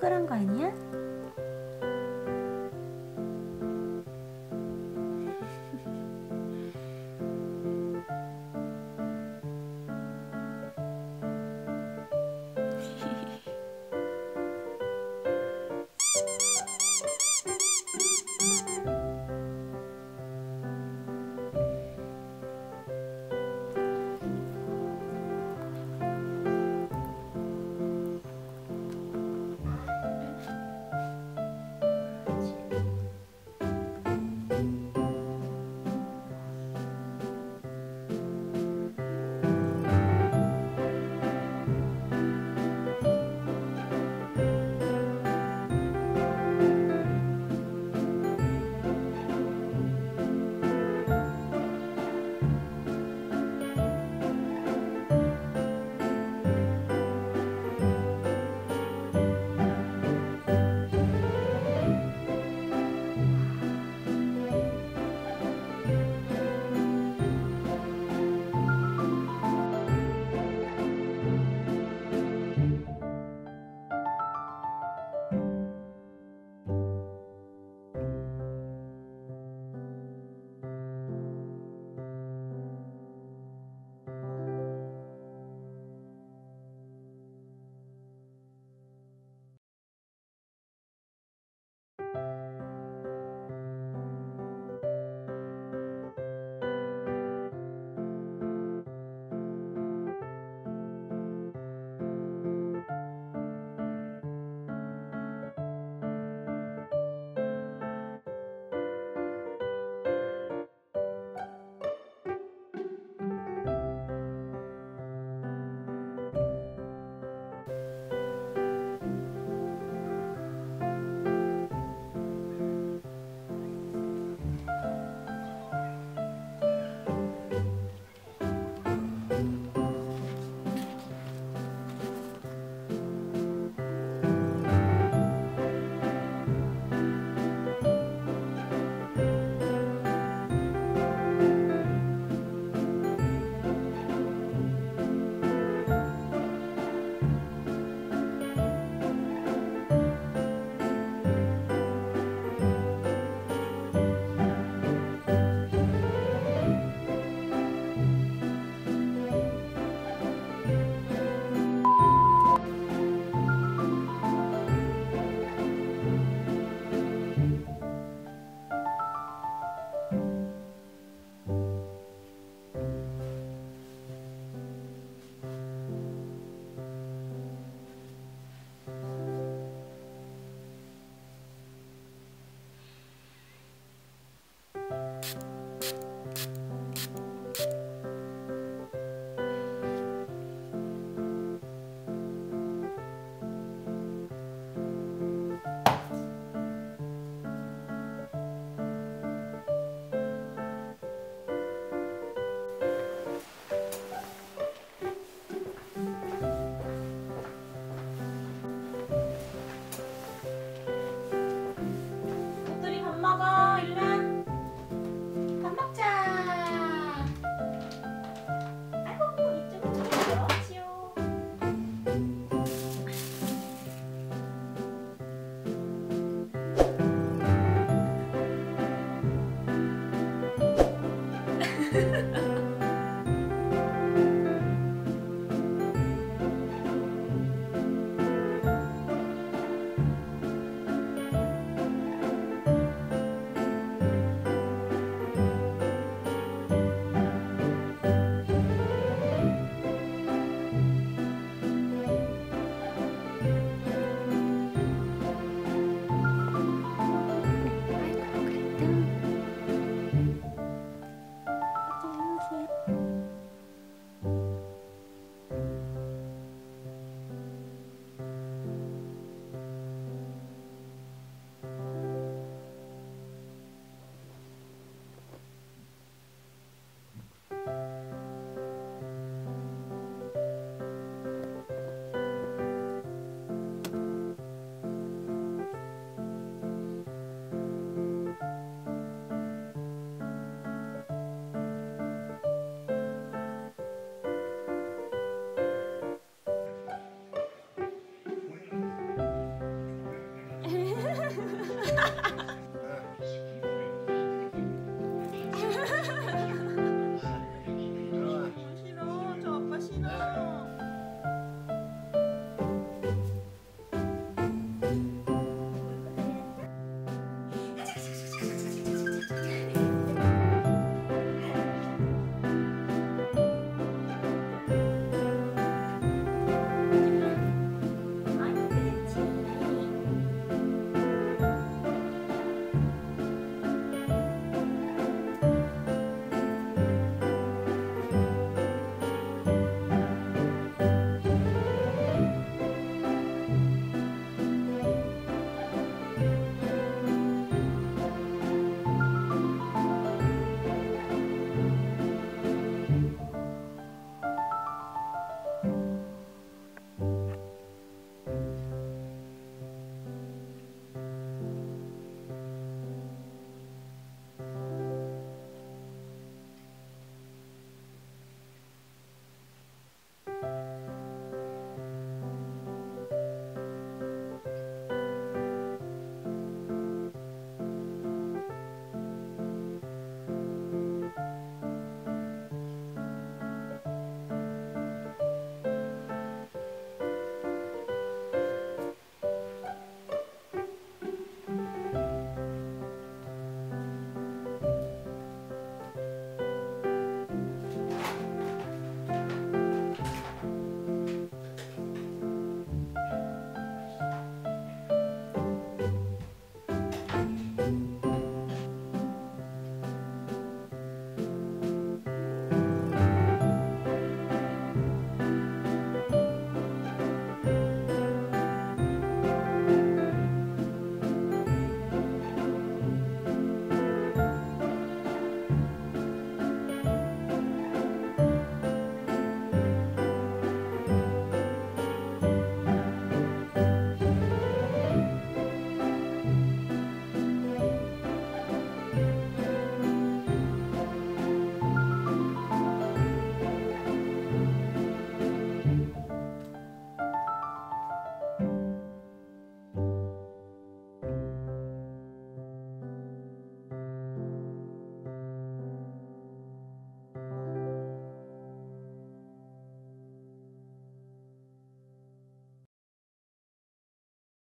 동그란 거 아니야?